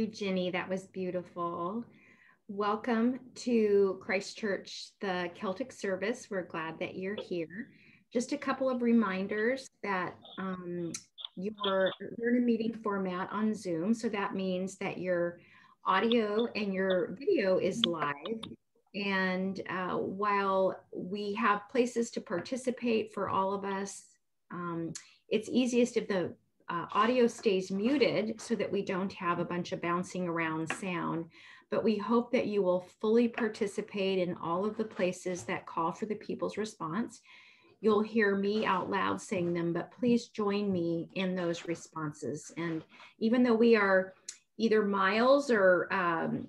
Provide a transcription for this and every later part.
you, Jenny. That was beautiful. Welcome to Christ Church, the Celtic service. We're glad that you're here. Just a couple of reminders that um, you're, you're in a meeting format on Zoom. So that means that your audio and your video is live. And uh, while we have places to participate for all of us, um, it's easiest if the uh, audio stays muted so that we don't have a bunch of bouncing around sound. But we hope that you will fully participate in all of the places that call for the people's response. You'll hear me out loud saying them, but please join me in those responses. And even though we are either miles or um,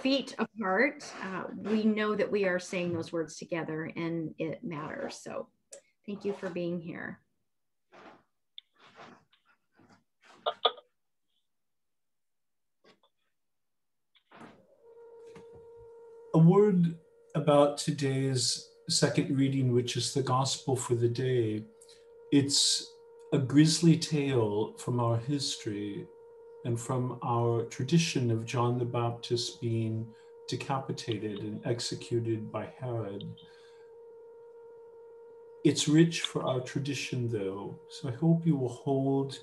feet apart, uh, we know that we are saying those words together and it matters. So thank you for being here. Word about today's second reading, which is the gospel for the day. It's a grisly tale from our history and from our tradition of John the Baptist being decapitated and executed by Herod. It's rich for our tradition, though, so I hope you will hold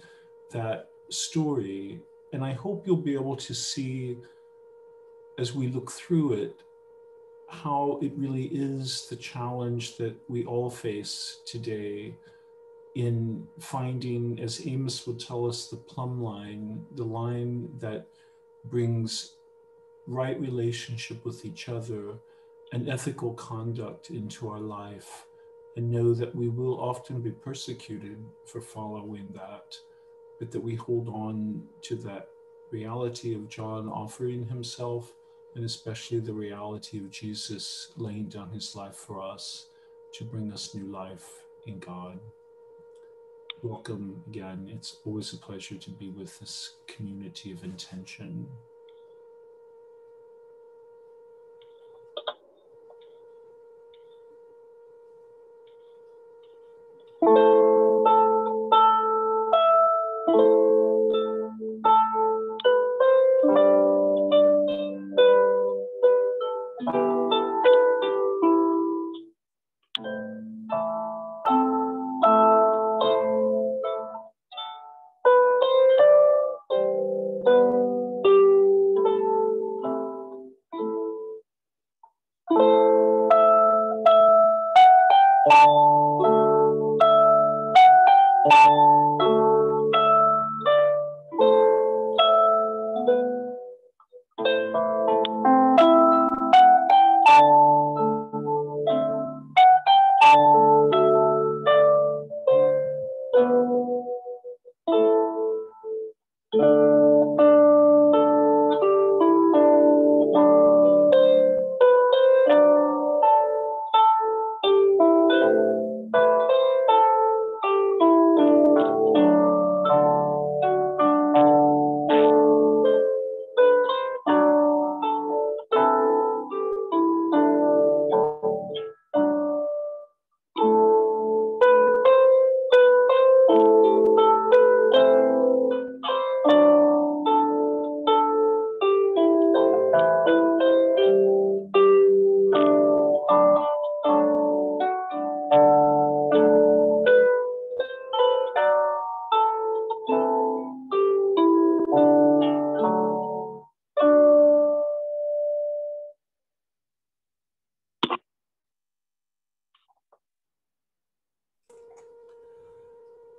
that story and I hope you'll be able to see as we look through it how it really is the challenge that we all face today in finding, as Amos would tell us, the plumb line, the line that brings right relationship with each other and ethical conduct into our life, and know that we will often be persecuted for following that, but that we hold on to that reality of John offering himself and especially the reality of Jesus laying down his life for us to bring us new life in God. welcome again. It's always a pleasure to be with this community of intention. all.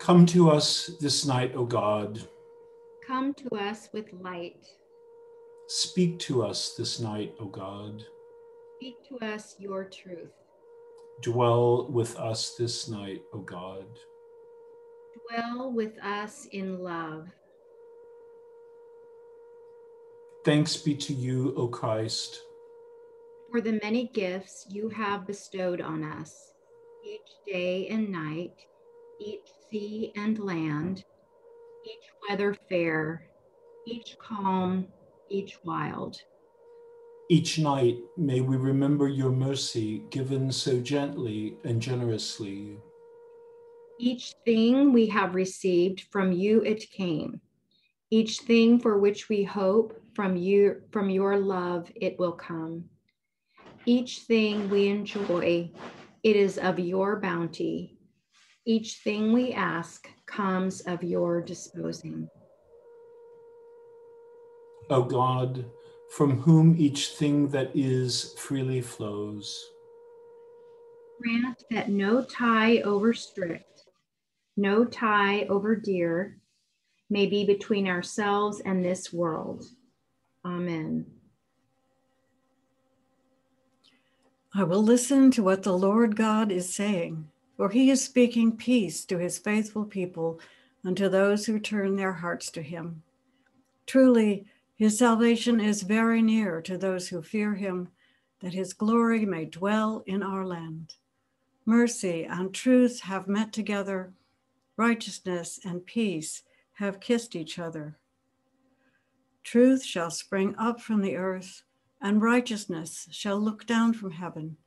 Come to us this night, O God. Come to us with light. Speak to us this night, O God. Speak to us your truth. Dwell with us this night, O God. Dwell with us in love. Thanks be to you, O Christ, for the many gifts you have bestowed on us, each day and night, each sea and land, each weather fair, each calm, each wild. Each night may we remember your mercy given so gently and generously. Each thing we have received from you it came. Each thing for which we hope from you from your love it will come. Each thing we enjoy it is of your bounty each thing we ask comes of your disposing. O God, from whom each thing that is freely flows. Grant that no tie over strict, no tie over dear, may be between ourselves and this world. Amen. I will listen to what the Lord God is saying for he is speaking peace to his faithful people and to those who turn their hearts to him. Truly, his salvation is very near to those who fear him, that his glory may dwell in our land. Mercy and truth have met together, righteousness and peace have kissed each other. Truth shall spring up from the earth, and righteousness shall look down from heaven.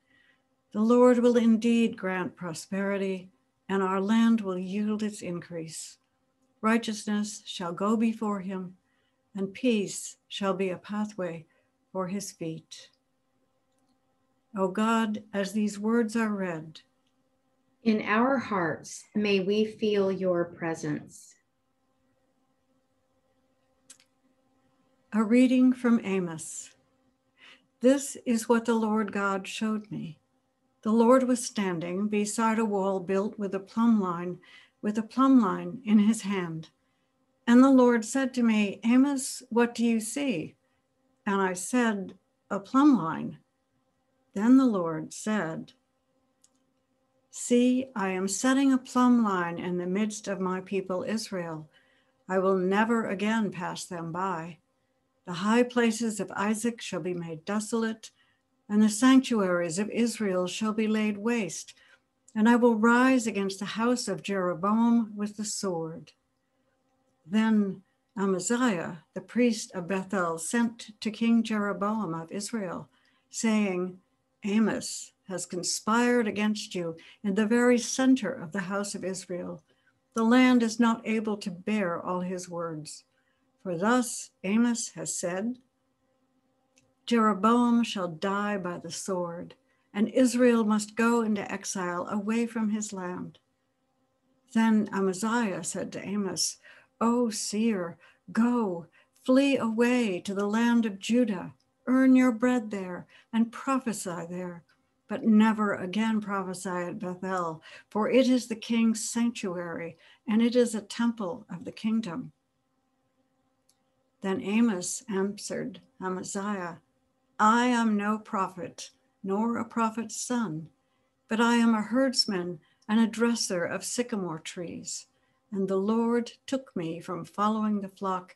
The Lord will indeed grant prosperity, and our land will yield its increase. Righteousness shall go before him, and peace shall be a pathway for his feet. O God, as these words are read, in our hearts may we feel your presence. A reading from Amos. This is what the Lord God showed me. The Lord was standing beside a wall built with a plumb line, with a plumb line in his hand. And the Lord said to me, Amos, what do you see? And I said, A plumb line. Then the Lord said, See, I am setting a plumb line in the midst of my people Israel. I will never again pass them by. The high places of Isaac shall be made desolate and the sanctuaries of Israel shall be laid waste, and I will rise against the house of Jeroboam with the sword. Then Amaziah, the priest of Bethel, sent to King Jeroboam of Israel, saying, Amos has conspired against you in the very center of the house of Israel. The land is not able to bear all his words. For thus Amos has said, Jeroboam shall die by the sword, and Israel must go into exile away from his land. Then Amaziah said to Amos, O seer, go, flee away to the land of Judah, earn your bread there, and prophesy there, but never again prophesy at Bethel, for it is the king's sanctuary, and it is a temple of the kingdom. Then Amos answered Amaziah, I am no prophet nor a prophet's son, but I am a herdsman and a dresser of sycamore trees. And the Lord took me from following the flock,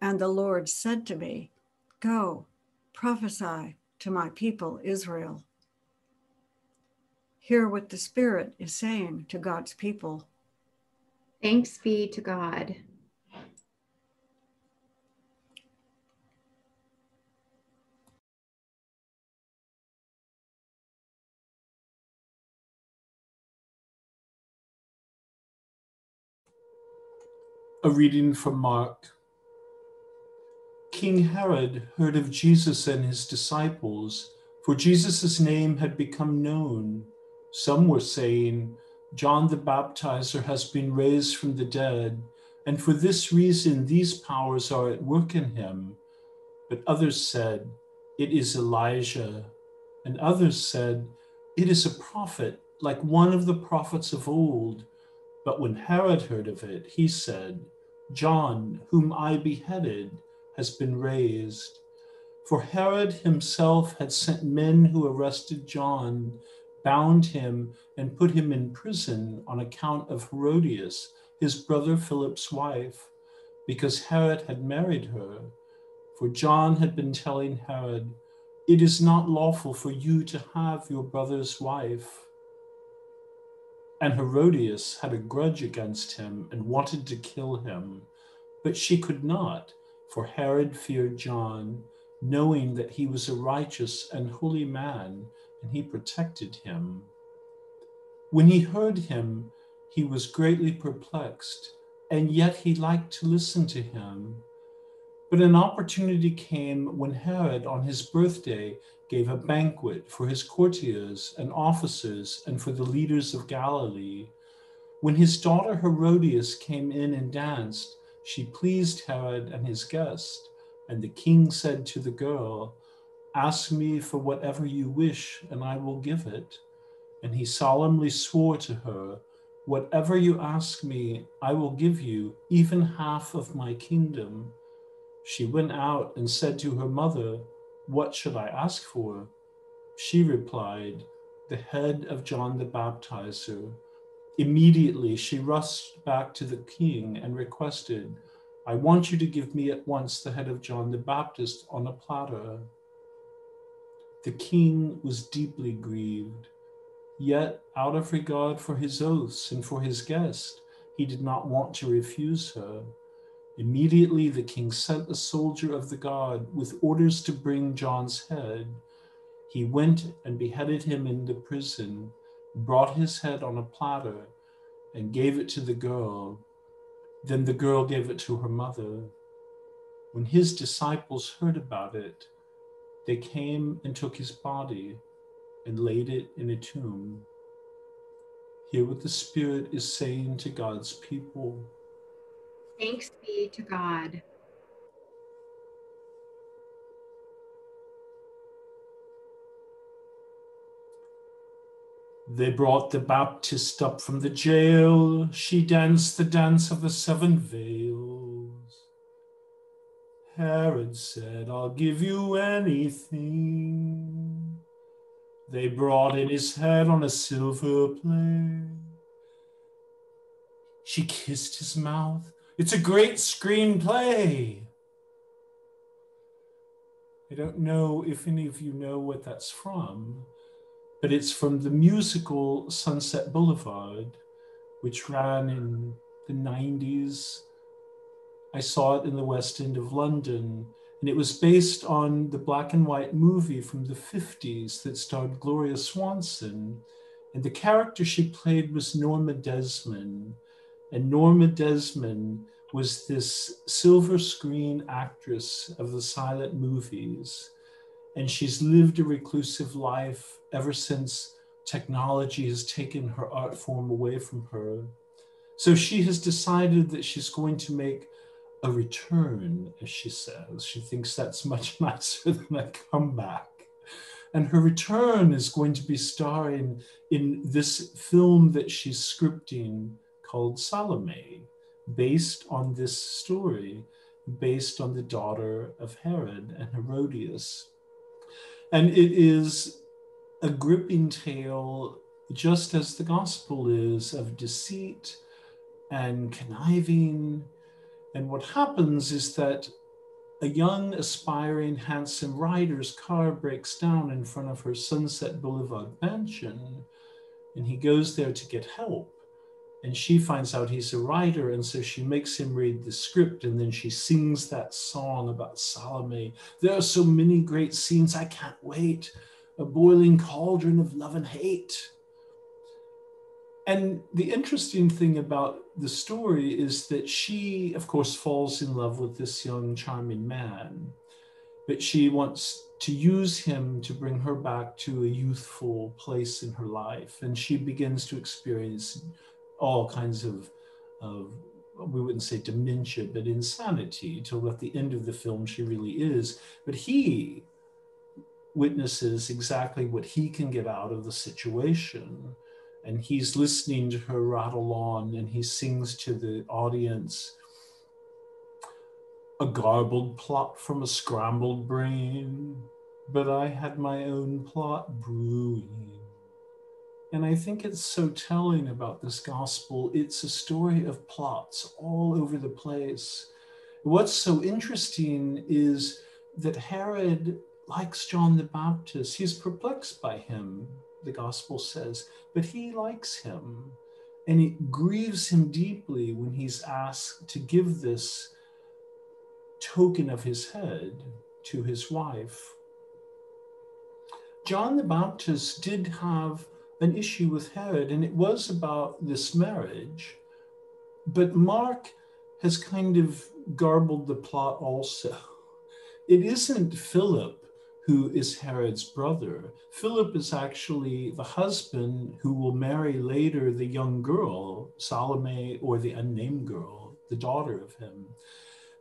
and the Lord said to me, Go, prophesy to my people Israel. Hear what the Spirit is saying to God's people. Thanks be to God. A reading from Mark. King Herod heard of Jesus and his disciples, for Jesus' name had become known. Some were saying, John the Baptizer has been raised from the dead, and for this reason these powers are at work in him. But others said, It is Elijah. And others said, It is a prophet, like one of the prophets of old. But when Herod heard of it, he said, John, whom I beheaded, has been raised. For Herod himself had sent men who arrested John, bound him, and put him in prison on account of Herodias, his brother Philip's wife, because Herod had married her. For John had been telling Herod, It is not lawful for you to have your brother's wife. And Herodias had a grudge against him and wanted to kill him, but she could not, for Herod feared John, knowing that he was a righteous and holy man, and he protected him. When he heard him, he was greatly perplexed, and yet he liked to listen to him. But an opportunity came when Herod, on his birthday, gave a banquet for his courtiers and officers and for the leaders of Galilee. When his daughter Herodias came in and danced, she pleased Herod and his guest. And the king said to the girl, Ask me for whatever you wish, and I will give it. And he solemnly swore to her, Whatever you ask me, I will give you, even half of my kingdom. She went out and said to her mother, what should I ask for? She replied, The head of John the Baptizer. Immediately she rushed back to the king and requested, I want you to give me at once the head of John the Baptist on a platter. The king was deeply grieved, yet, out of regard for his oaths and for his guest, he did not want to refuse her. Immediately the king sent a soldier of the guard with orders to bring John's head. He went and beheaded him in the prison, brought his head on a platter, and gave it to the girl. Then the girl gave it to her mother. When his disciples heard about it, they came and took his body and laid it in a tomb. Hear what the Spirit is saying to God's people. Thanks be to God. They brought the Baptist up from the jail. She danced the dance of the seven veils. Herod said, I'll give you anything. They brought in his head on a silver plate. She kissed his mouth it's a great screenplay. I don't know if any of you know what that's from, but it's from the musical Sunset Boulevard, which ran in the 90s. I saw it in the West End of London, and it was based on the black and white movie from the 50s that starred Gloria Swanson. And the character she played was Norma Desmond. And Norma Desmond was this silver screen actress of the silent movies and she's lived a reclusive life ever since technology has taken her art form away from her. So she has decided that she's going to make a return, as she says. She thinks that's much nicer than a comeback. And her return is going to be starring in this film that she's scripting called Salome, based on this story, based on the daughter of Herod and Herodias. And it is a gripping tale, just as the gospel is, of deceit and conniving. And what happens is that a young, aspiring, handsome writer's car breaks down in front of her Sunset Boulevard mansion, and he goes there to get help and she finds out he's a writer and so she makes him read the script and then she sings that song about salome. There are so many great scenes. I can't wait. A boiling cauldron of love and hate. And the interesting thing about the story is that she of course falls in love with this young charming man but she wants to use him to bring her back to a youthful place in her life. And she begins to experience all kinds of, of we wouldn't say dementia, but insanity till at the end of the film she really is. But he witnesses exactly what he can get out of the situation. And he's listening to her rattle on and he sings to the audience a garbled plot from a scrambled brain, but I had my own plot brewing. And I think it's so telling about this gospel. It's a story of plots all over the place. What's so interesting is that Herod likes John the Baptist. He's perplexed by him, the gospel says, but he likes him. And it grieves him deeply when he's asked to give this token of his head to his wife. John the Baptist did have an issue with Herod, and it was about this marriage. But Mark has kind of garbled the plot also. It isn't Philip who is Herod's brother. Philip is actually the husband who will marry later the young girl, Salome, or the unnamed girl, the daughter of him.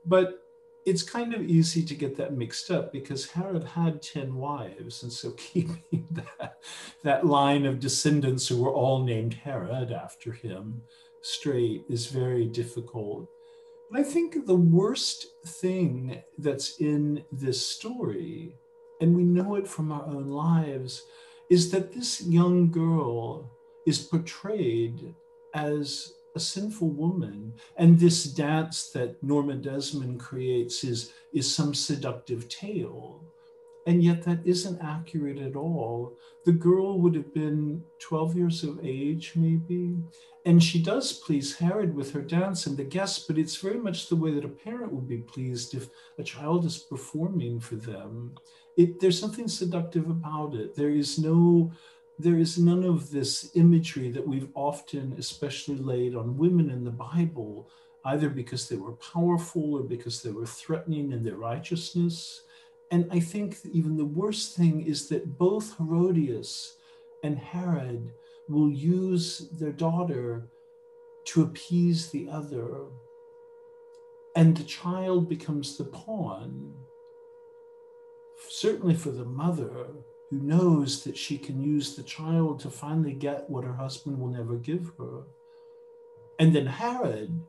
But it's kind of easy to get that mixed up because Herod had 10 wives. And so keeping that, that line of descendants who were all named Herod after him straight is very difficult. But I think the worst thing that's in this story, and we know it from our own lives, is that this young girl is portrayed as a sinful woman. And this dance that Norma Desmond creates is, is some seductive tale. And yet that isn't accurate at all. The girl would have been 12 years of age, maybe. And she does please Herod with her dance and the guests, but it's very much the way that a parent would be pleased if a child is performing for them. It, there's something seductive about it. There is no there is none of this imagery that we've often, especially laid on women in the Bible, either because they were powerful or because they were threatening in their righteousness. And I think even the worst thing is that both Herodias and Herod will use their daughter to appease the other. And the child becomes the pawn, certainly for the mother, who knows that she can use the child to finally get what her husband will never give her. And then Herod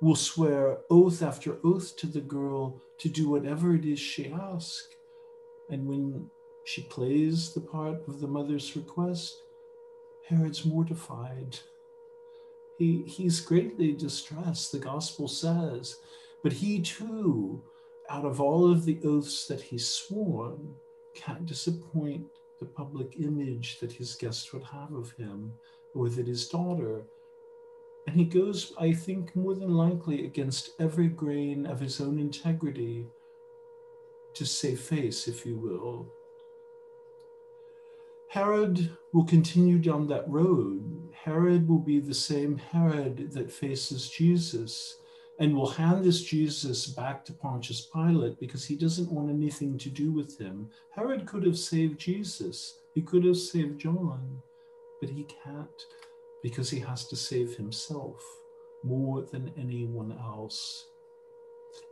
will swear oath after oath to the girl to do whatever it is she asks. And when she plays the part of the mother's request, Herod's mortified. He, he's greatly distressed, the gospel says. But he too, out of all of the oaths that he's sworn, can't disappoint the public image that his guests would have of him or that his daughter. And he goes, I think, more than likely against every grain of his own integrity to save face, if you will. Herod will continue down that road. Herod will be the same Herod that faces Jesus and will hand this Jesus back to Pontius Pilate because he doesn't want anything to do with him. Herod could have saved Jesus, he could have saved John, but he can't because he has to save himself more than anyone else.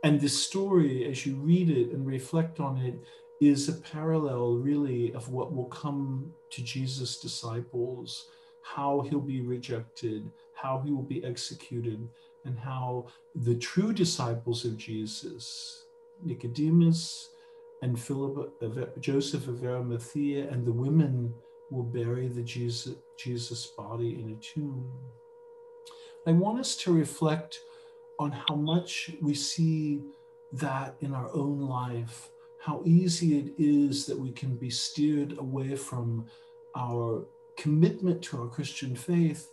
And this story, as you read it and reflect on it, is a parallel, really, of what will come to Jesus' disciples, how he'll be rejected, how he will be executed, and how the true disciples of Jesus, Nicodemus and Philip, Joseph of Arimathea, and the women will bury the Jesus, Jesus body in a tomb. I want us to reflect on how much we see that in our own life, how easy it is that we can be steered away from our commitment to our Christian faith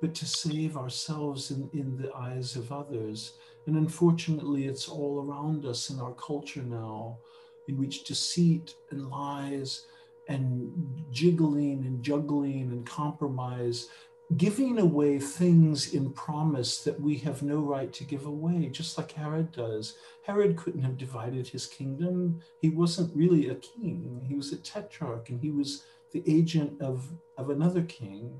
but to save ourselves in, in the eyes of others. And unfortunately, it's all around us in our culture now, in which deceit and lies and jiggling and juggling and compromise, giving away things in promise that we have no right to give away, just like Herod does. Herod couldn't have divided his kingdom. He wasn't really a king, he was a tetrarch, and he was the agent of, of another king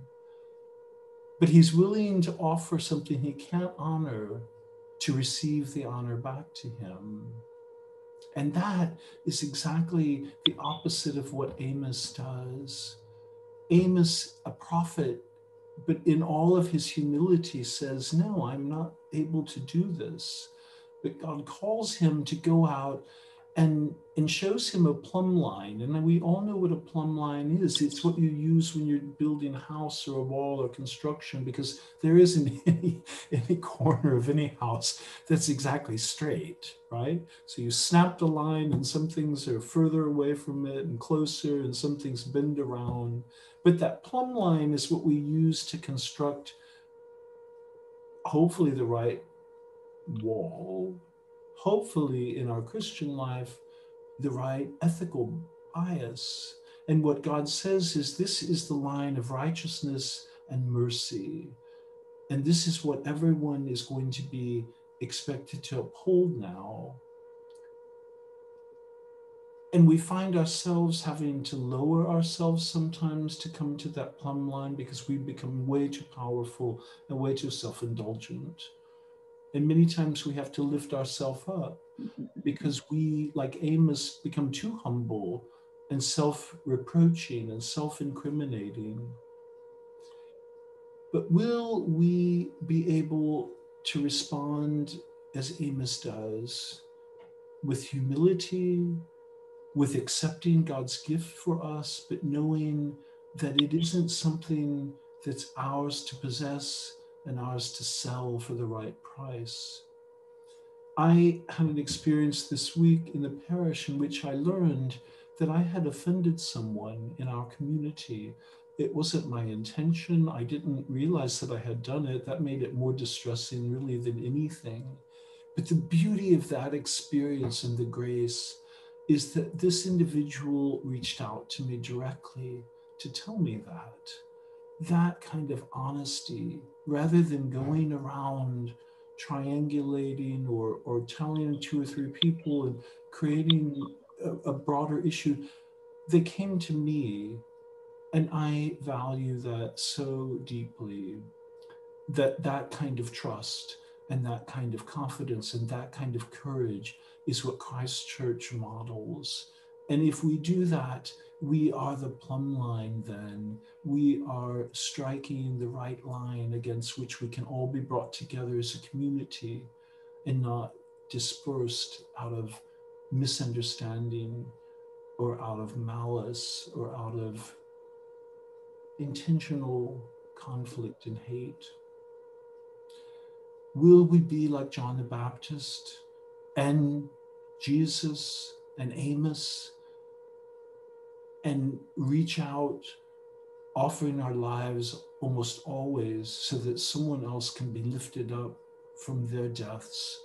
but he's willing to offer something he can't honor to receive the honor back to him. And that is exactly the opposite of what Amos does. Amos, a prophet, but in all of his humility, says, No, I'm not able to do this. But God calls him to go out and and shows him a plumb line and we all know what a plumb line is. It's what you use when you're building a house or a wall or construction because there isn't any any corner of any house that's exactly straight right? So you snap the line and some things are further away from it and closer and some things bend around. But that plumb line is what we use to construct hopefully the right wall hopefully in our Christian life, the right ethical bias. And what God says is this is the line of righteousness and mercy. And this is what everyone is going to be expected to uphold now. And we find ourselves having to lower ourselves sometimes to come to that plumb line because we become way too powerful and way too self indulgent. And many times we have to lift ourselves up mm-hmm. because we, like Amos, become too humble and self reproaching and self incriminating. But will we be able to respond as Amos does with humility, with accepting God's gift for us, but knowing that it isn't something that's ours to possess and ours to sell for the right price. I had an experience this week in the parish in which I learned that I had offended someone in our community. It wasn't my intention. I didn't realize that I had done it. That made it more distressing, really, than anything. But the beauty of that experience and the grace is that this individual reached out to me directly to tell me that that kind of honesty rather than going around triangulating or, or telling two or three people and creating a, a broader issue. They came to me, and I value that so deeply that that kind of trust and that kind of confidence and that kind of courage is what Christ Church models. And if we do that, we are the plumb line then. We are striking the right line against which we can all be brought together as a community and not dispersed out of misunderstanding or out of malice or out of intentional conflict and hate. Will we be like John the Baptist and Jesus and Amos and reach out, offering our lives almost always so that someone else can be lifted up from their deaths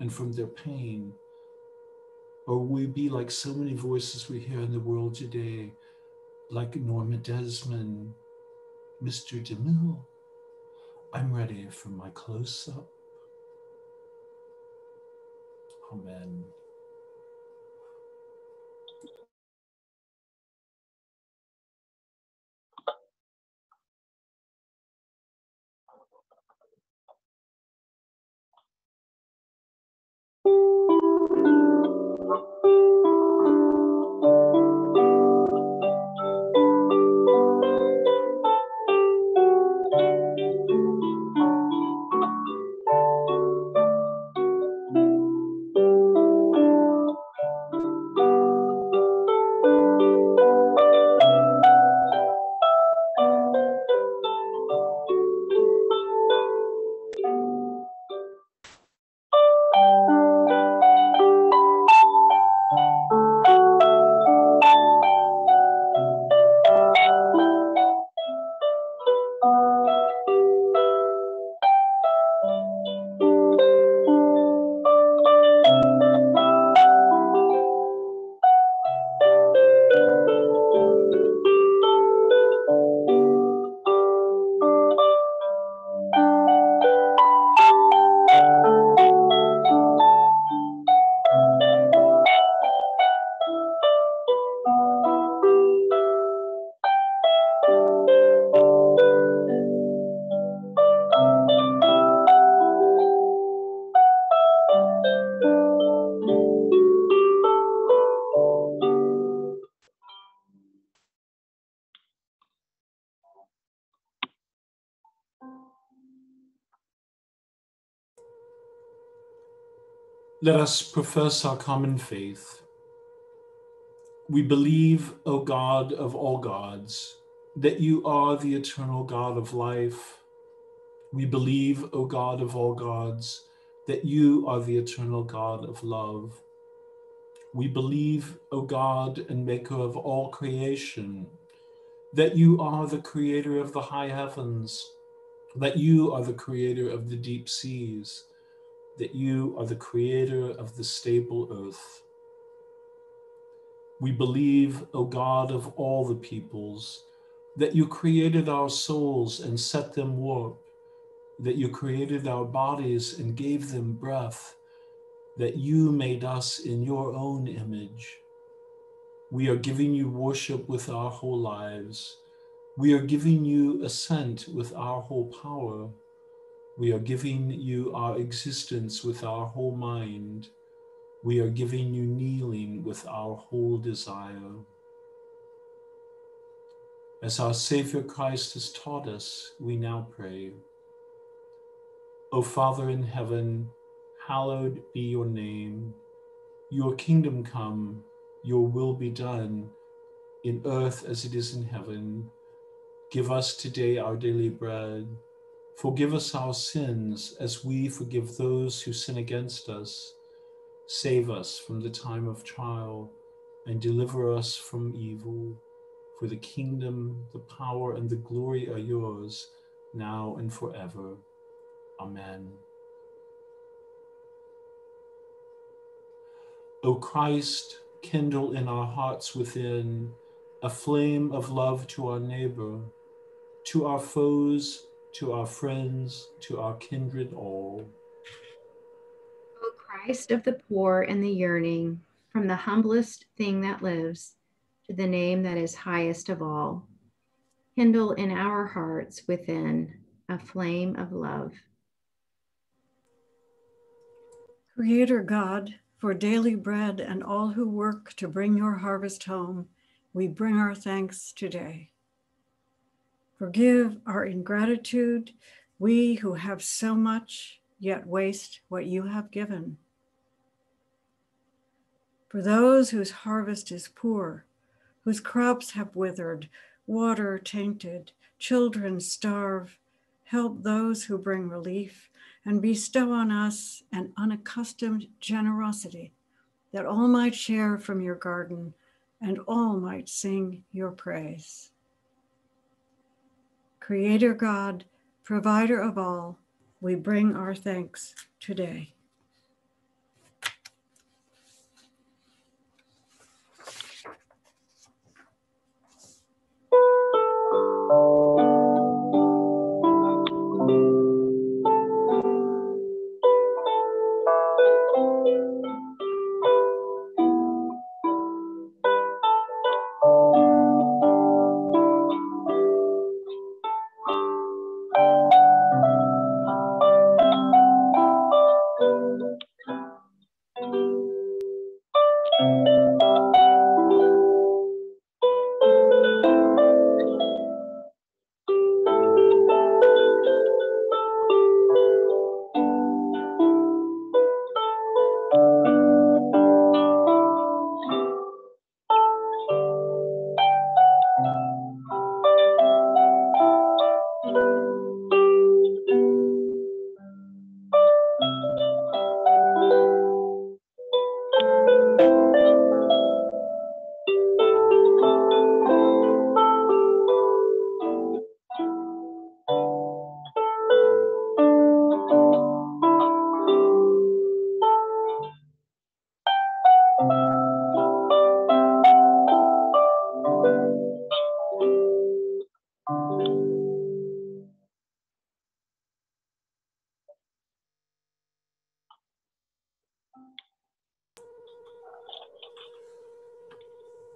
and from their pain? Or we be like so many voices we hear in the world today, like Norma Desmond, Mr. DeMille? I'm ready for my close up. Amen. Let us profess our common faith. We believe, O God of all gods, that you are the eternal God of life. We believe, O God of all gods, that you are the eternal God of love. We believe, O God and maker of all creation, that you are the creator of the high heavens, that you are the creator of the deep seas that you are the creator of the stable earth. We believe, O God of all the peoples, that you created our souls and set them warp, that you created our bodies and gave them breath, that you made us in your own image. We are giving you worship with our whole lives. We are giving you assent with our whole power. We are giving you our existence with our whole mind. We are giving you kneeling with our whole desire. As our Savior Christ has taught us, we now pray. O Father in heaven, hallowed be your name. Your kingdom come, your will be done, in earth as it is in heaven. Give us today our daily bread Forgive us our sins as we forgive those who sin against us. Save us from the time of trial and deliver us from evil. For the kingdom, the power, and the glory are yours, now and forever. Amen. O Christ, kindle in our hearts within a flame of love to our neighbor, to our foes, to our friends, to our kindred all. O Christ of the poor and the yearning, from the humblest thing that lives to the name that is highest of all, kindle in our hearts within a flame of love. Creator God, for daily bread and all who work to bring your harvest home, we bring our thanks today. Forgive our ingratitude, we who have so much yet waste what you have given. For those whose harvest is poor, whose crops have withered, water tainted, children starve, help those who bring relief and bestow on us an unaccustomed generosity that all might share from your garden and all might sing your praise. Creator God, provider of all, we bring our thanks today.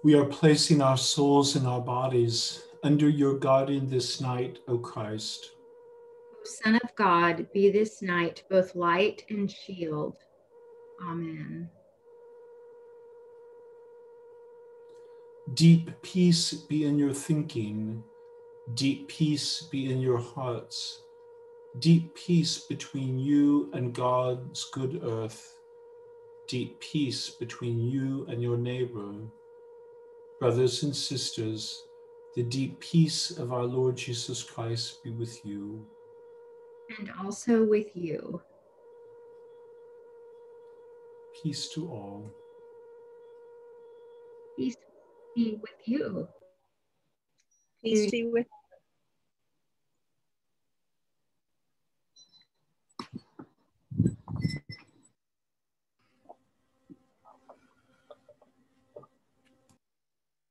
We are placing our souls and our bodies under your guardian this night, O Christ. Son of God, be this night both light and shield. Amen. Deep peace be in your thinking, deep peace be in your hearts, deep peace between you and God's good earth, deep peace between you and your neighbor Brothers and sisters, the deep peace of our Lord Jesus Christ be with you. And also with you. Peace to all. Peace be with you. Peace be with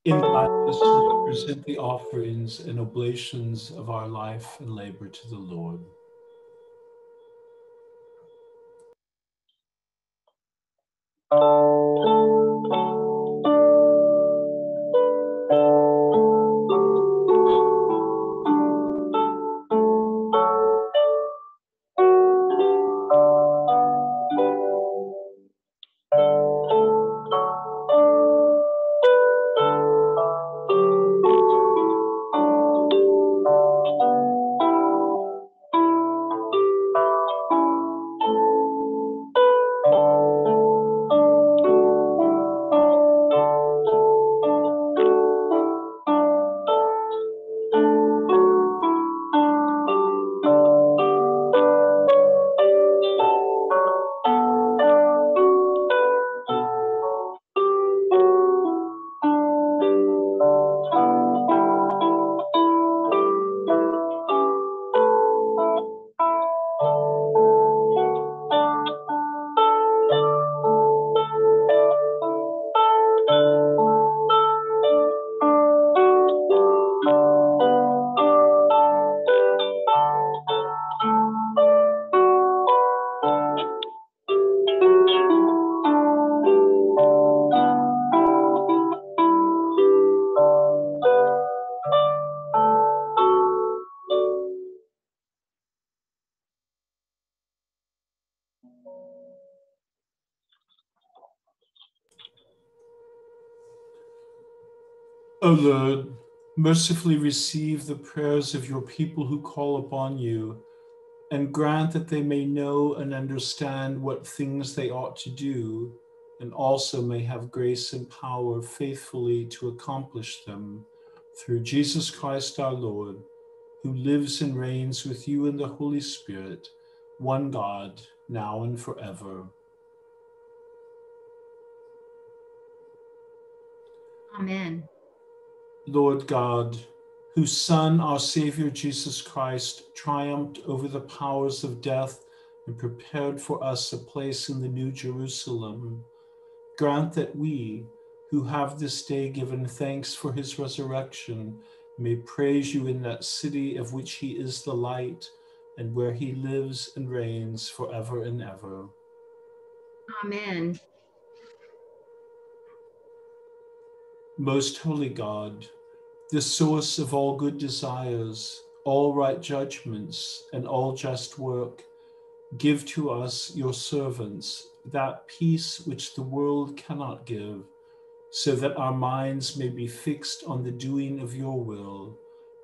In gladness, we present the offerings and oblations of our life and labor to the Lord. Mercifully receive the prayers of your people who call upon you, and grant that they may know and understand what things they ought to do, and also may have grace and power faithfully to accomplish them. Through Jesus Christ our Lord, who lives and reigns with you in the Holy Spirit, one God, now and forever. Amen. Lord God, whose Son, our Savior Jesus Christ, triumphed over the powers of death and prepared for us a place in the New Jerusalem, grant that we, who have this day given thanks for his resurrection, may praise you in that city of which he is the light and where he lives and reigns forever and ever. Amen. Most holy God, the source of all good desires, all right judgments, and all just work, give to us, your servants, that peace which the world cannot give, so that our minds may be fixed on the doing of your will,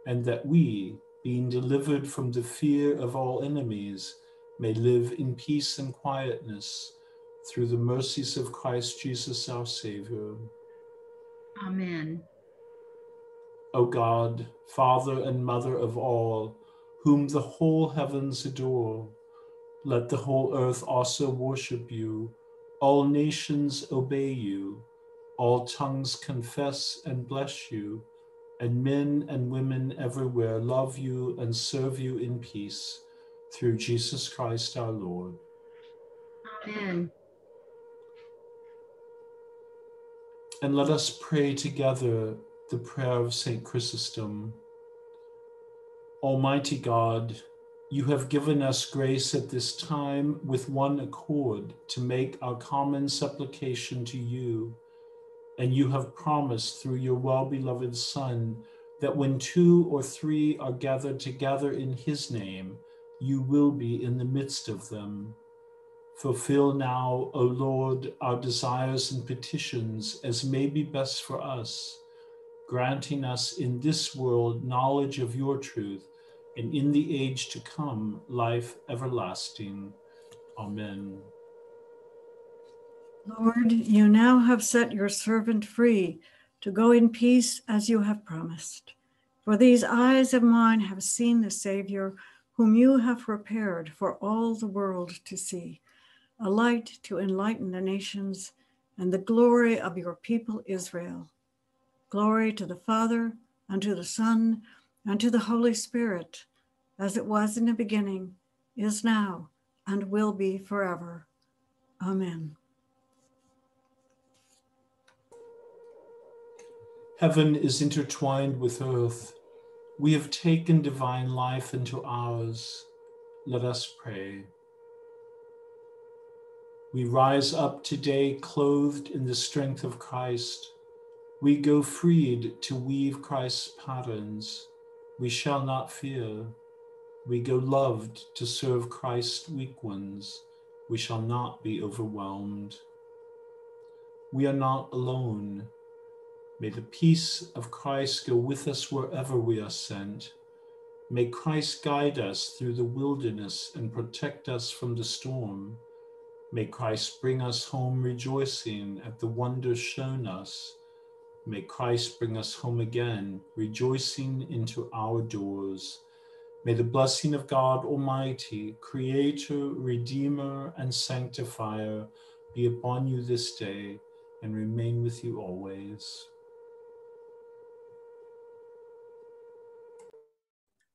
and that we, being delivered from the fear of all enemies, may live in peace and quietness through the mercies of Christ Jesus our Savior. Amen. O God, Father and Mother of all, whom the whole heavens adore, let the whole earth also worship you, all nations obey you, all tongues confess and bless you and men and women everywhere love you and serve you in peace through Jesus Christ our Lord. Amen. And let us pray together the prayer of St. Chrysostom. Almighty God, you have given us grace at this time with one accord to make our common supplication to you and you have promised through your well beloved Son that when two or three are gathered together in his name, you will be in the midst of them. Fulfill now, O Lord, our desires and petitions as may be best for us, granting us in this world knowledge of your truth, and in the age to come, life everlasting. Amen. Lord, you now have set your servant free to go in peace as you have promised. For these eyes of mine have seen the Savior, whom you have prepared for all the world to see, a light to enlighten the nations and the glory of your people Israel. Glory to the Father, and to the Son, and to the Holy Spirit, as it was in the beginning, is now, and will be forever. Amen. Heaven is intertwined with earth. We have taken divine life into ours. Let us pray. We rise up today clothed in the strength of Christ. We go freed to weave Christ's patterns. We shall not fear. We go loved to serve Christ's weak ones. We shall not be overwhelmed. We are not alone. May the peace of Christ go with us wherever we are sent. May Christ guide us through the wilderness and protect us from the storm. May Christ bring us home rejoicing at the wonders shown us. May Christ bring us home again, rejoicing into our doors. May the blessing of God Almighty, Creator, Redeemer, and Sanctifier, be upon you this day and remain with you always.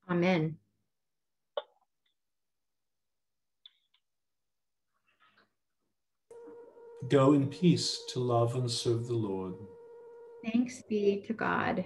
Amen. Go in peace to love and serve the Lord. Thanks be to God.